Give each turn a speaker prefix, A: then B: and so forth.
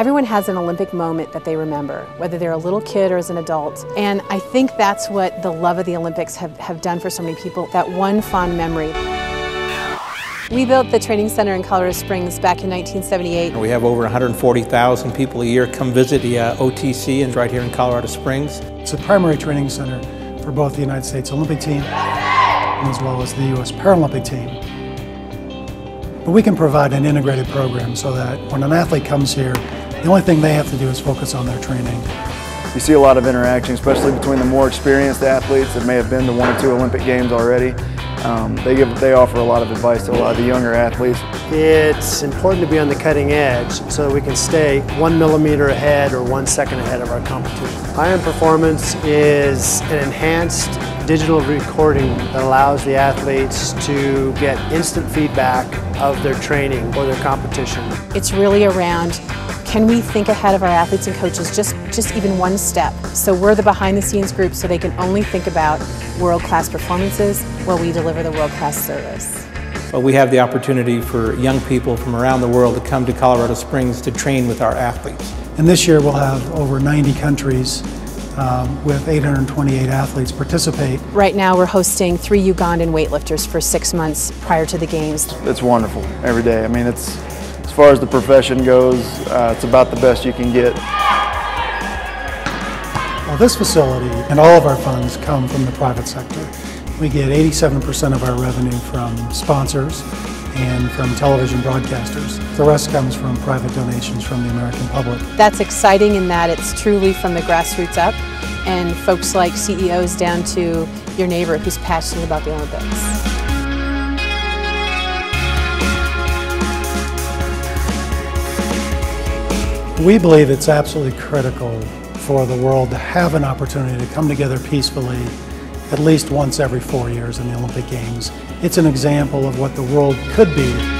A: Everyone has an Olympic moment that they remember, whether they're a little kid or as an adult. And I think that's what the love of the Olympics have, have done for so many people, that one fond memory. We built the training center in Colorado Springs back in 1978.
B: We have over 140,000 people a year come visit the uh, OTC and right here in Colorado Springs.
C: It's a primary training center for both the United States Olympic team as well as the U.S. Paralympic team. But we can provide an integrated program so that when an athlete comes here, the only thing they have to do is focus on their training.
D: You see a lot of interaction, especially between the more experienced athletes that may have been to one or two Olympic Games already um, they, give, they offer a lot of advice to a lot of the younger athletes.
E: It's important to be on the cutting edge so that we can stay one millimeter ahead or one second ahead of our competition. Ion Performance is an enhanced digital recording that allows the athletes to get instant feedback of their training or their competition.
A: It's really around can we think ahead of our athletes and coaches just, just even one step? So we're the behind the scenes group so they can only think about world-class performances while we deliver the world-class service.
B: Well, we have the opportunity for young people from around the world to come to Colorado Springs to train with our athletes.
C: And this year we'll have over 90 countries um, with 828 athletes participate.
A: Right now we're hosting three Ugandan weightlifters for six months prior to the games.
D: It's wonderful every day. I mean, it's as far as the profession goes, uh, it's about the best you can get.
C: Well, this facility and all of our funds come from the private sector. We get 87% of our revenue from sponsors and from television broadcasters. The rest comes from private donations from the American public.
A: That's exciting in that it's truly from the grassroots up and folks like CEOs down to your neighbor who's passionate about the Olympics.
C: We believe it's absolutely critical for the world to have an opportunity to come together peacefully at least once every four years in the Olympic Games. It's an example of what the world could be